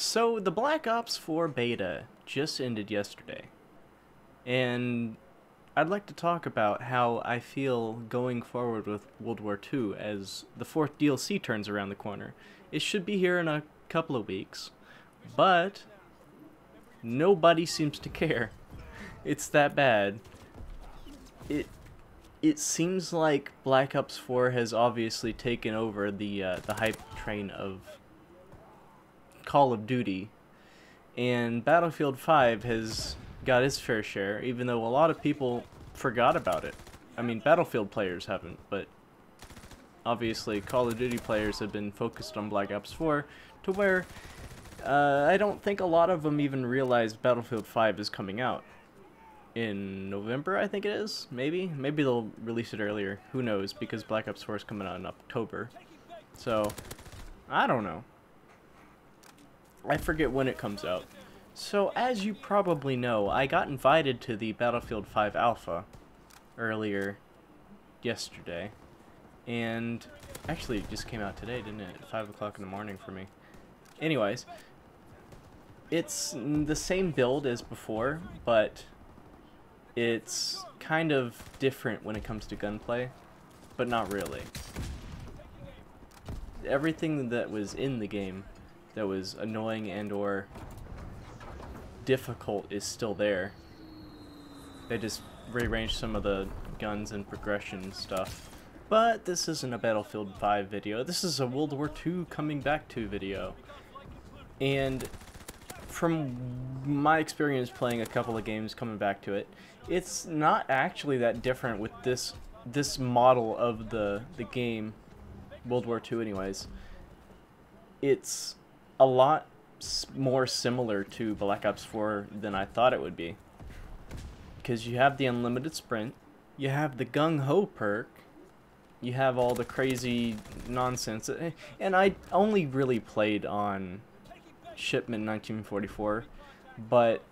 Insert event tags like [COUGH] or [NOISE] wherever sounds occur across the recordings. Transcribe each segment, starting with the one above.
So the Black Ops 4 beta just ended yesterday. And I'd like to talk about how I feel going forward with World War II as the fourth DLC turns around the corner. It should be here in a couple of weeks, but nobody seems to care. It's that bad. It it seems like Black Ops 4 has obviously taken over the uh, the hype train of Call of Duty, and Battlefield 5 has got its fair share, even though a lot of people forgot about it. I mean, Battlefield players haven't, but obviously Call of Duty players have been focused on Black Ops 4 to where uh, I don't think a lot of them even realize Battlefield 5 is coming out in November, I think it is. Maybe. Maybe they'll release it earlier. Who knows, because Black Ops 4 is coming out in October. So, I don't know. I forget when it comes out. So, as you probably know, I got invited to the Battlefield 5 Alpha earlier yesterday. And actually, it just came out today, didn't it? 5 o'clock in the morning for me. Anyways, it's the same build as before, but it's kind of different when it comes to gunplay, but not really. Everything that was in the game that was annoying and or difficult is still there. They just rearranged some of the guns and progression stuff. But this isn't a Battlefield 5 video. This is a World War II coming back to video. And from my experience playing a couple of games coming back to it, it's not actually that different with this this model of the the game World War II anyways. It's a lot more similar to Black Ops 4 than I thought it would be. Because you have the unlimited sprint, you have the gung ho perk, you have all the crazy nonsense, eh, and I only really played on Shipment 1944, but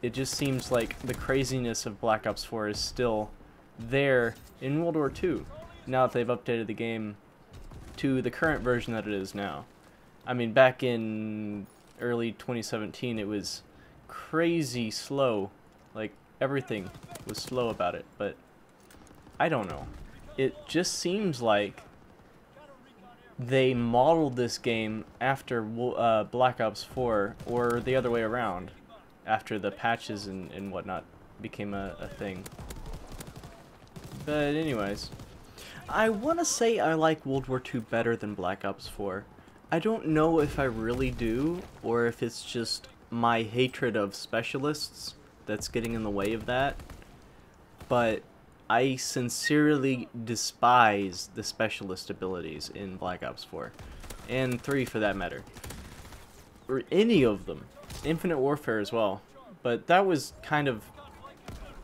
it just seems like the craziness of Black Ops 4 is still there in World War II, now that they've updated the game to the current version that it is now. I mean, back in early 2017, it was crazy slow. Like, everything was slow about it, but I don't know. It just seems like they modeled this game after uh, Black Ops 4, or the other way around, after the patches and, and whatnot became a, a thing. But anyways, I want to say I like World War II better than Black Ops 4. I don't know if I really do, or if it's just my hatred of specialists that's getting in the way of that. But I sincerely despise the specialist abilities in Black Ops 4. And 3 for that matter. Or any of them. Infinite Warfare as well. But that was kind of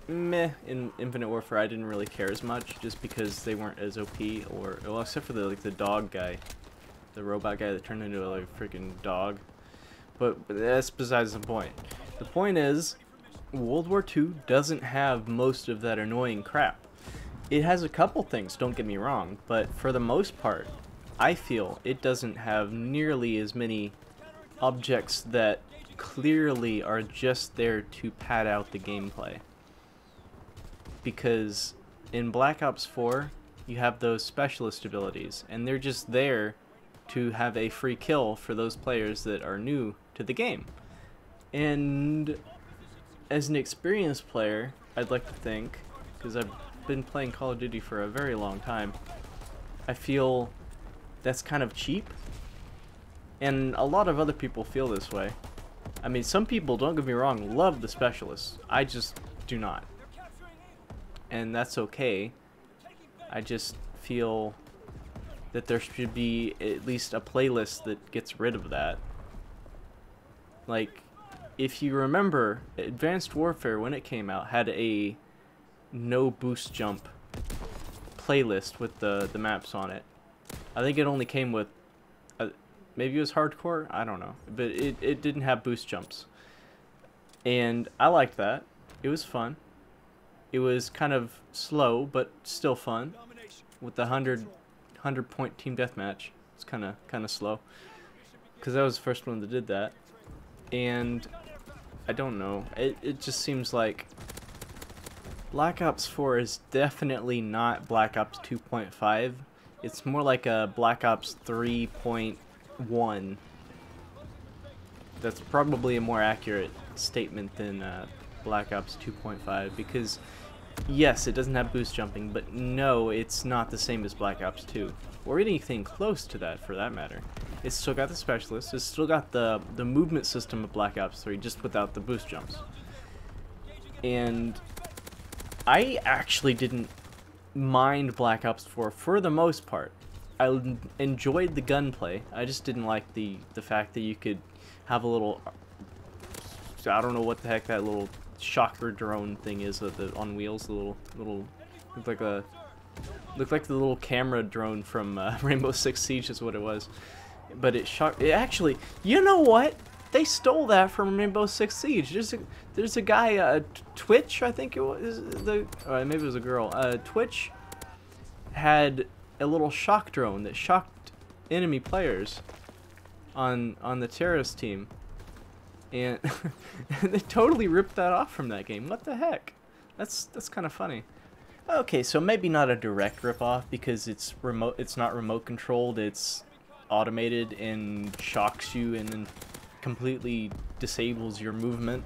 meh in Infinite Warfare. I didn't really care as much just because they weren't as OP or well except for the like the dog guy the robot guy that turned into a like, freaking dog. But, but that's besides the point. The point is, World War II doesn't have most of that annoying crap. It has a couple things, don't get me wrong, but for the most part, I feel it doesn't have nearly as many objects that clearly are just there to pad out the gameplay. Because in Black Ops 4, you have those specialist abilities, and they're just there to have a free kill for those players that are new to the game. And as an experienced player, I'd like to think, because I've been playing Call of Duty for a very long time, I feel that's kind of cheap. And a lot of other people feel this way. I mean, some people, don't get me wrong, love the specialists. I just do not. And that's okay. I just feel that there should be at least a playlist that gets rid of that. Like, if you remember, Advanced Warfare, when it came out, had a no boost jump playlist with the, the maps on it. I think it only came with, uh, maybe it was hardcore? I don't know. But it, it didn't have boost jumps. And I liked that. It was fun. It was kind of slow, but still fun. With the 100 100 point team deathmatch. It's kind of kind of slow. because I was the first one that did that, and I don't know. It it just seems like Black Ops 4 is definitely not Black Ops 2.5. It's more like a Black Ops 3.1. That's probably a more accurate statement than uh, Black Ops 2.5 because yes, it doesn't have boost jumping, but no, it's not the same as Black Ops 2 or anything close to that for that matter. It's still got the specialist, it's still got the the movement system of Black Ops 3 just without the boost jumps. And I actually didn't mind Black Ops 4 for the most part. I enjoyed the gunplay. I just didn't like the the fact that you could have a little I don't know what the heck that little shocker drone thing is uh, the, on wheels, the little little looked like a looked like the little camera drone from uh, [LAUGHS] Rainbow Six Siege is what it was. But it shocked. It actually, you know what? They stole that from Rainbow Six Siege. There's a there's a guy, uh, Twitch, I think it was the, or maybe it was a girl. Uh, Twitch had a little shock drone that shocked enemy players on on the terrorist team, and [LAUGHS] they totally ripped that off from that game. What the heck? That's that's kind of funny. Okay, so maybe not a direct ripoff because it's remote. It's not remote controlled. It's automated and shocks you and then completely disables your movement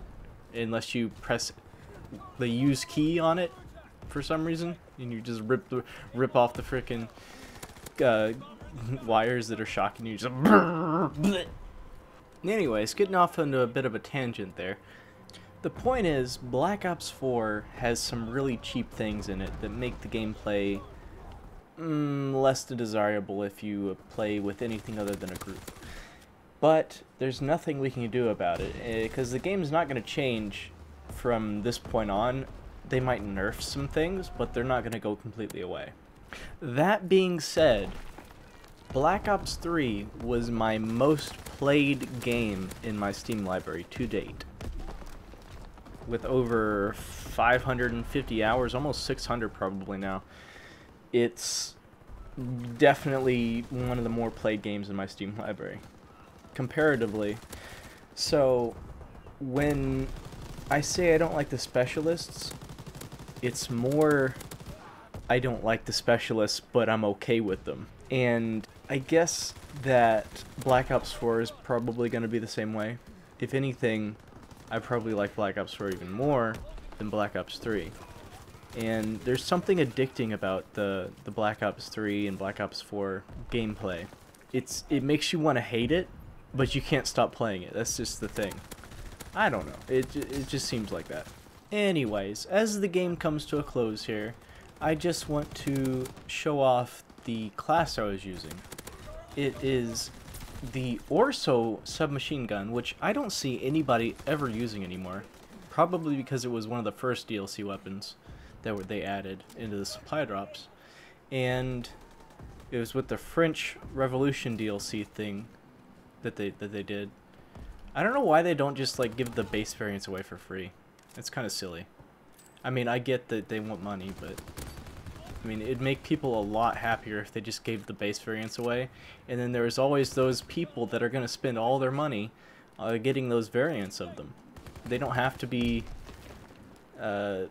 unless you press the use key on it for some reason and you just rip the rip off the freaking uh, wires that are shocking you just [LAUGHS] anyways getting off into a bit of a tangent there the point is black ops 4 has some really cheap things in it that make the gameplay mm, less desirable if you play with anything other than a group but there's nothing we can do about it because eh, the game's not going to change from this point on. They might nerf some things, but they're not going to go completely away. That being said, Black Ops 3 was my most played game in my Steam library to date. With over 550 hours, almost 600 probably now. It's definitely one of the more played games in my Steam library comparatively. So when I say I don't like the specialists, it's more I don't like the specialists, but I'm okay with them. And I guess that Black Ops 4 is probably going to be the same way. If anything, I probably like Black Ops 4 even more than Black Ops 3. And there's something addicting about the, the Black Ops 3 and Black Ops 4 gameplay. It's It makes you want to hate it, but you can't stop playing it. That's just the thing. I don't know. It, it just seems like that. Anyways, as the game comes to a close here, I just want to show off the class I was using. It is the Orso submachine gun, which I don't see anybody ever using anymore. Probably because it was one of the first DLC weapons that they added into the supply drops. And it was with the French Revolution DLC thing that they that they did. I don't know why they don't just like give the base variants away for free. It's kind of silly. I mean, I get that they want money, but I mean, it'd make people a lot happier if they just gave the base variants away. And then there's always those people that are going to spend all their money uh, getting those variants of them. They don't have to be... Uh,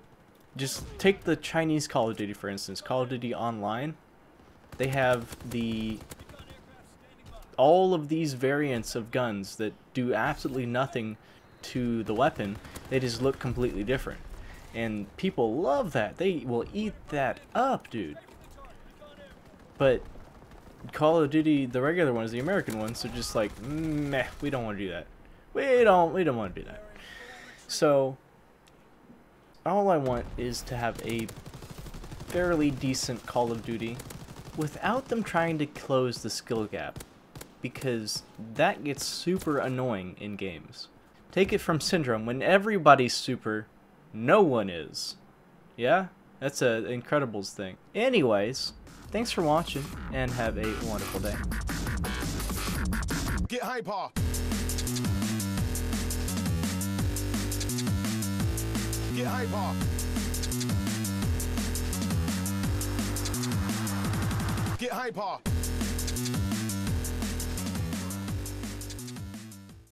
just take the Chinese Call of Duty, for instance. Call of Duty Online. They have the all of these variants of guns that do absolutely nothing to the weapon, they just look completely different. And people love that. They will eat that up, dude. But Call of Duty, the regular one, is the American one, so just like, meh, we don't want to do that. We don't, we don't want to do that. So, all I want is to have a fairly decent Call of Duty without them trying to close the skill gap because that gets super annoying in games. Take it from Syndrome, when everybody's super, no one is. Yeah? That's an Incredibles thing. Anyways, thanks for watching, and have a wonderful day. Get hyper! Get hyper! Get hyper!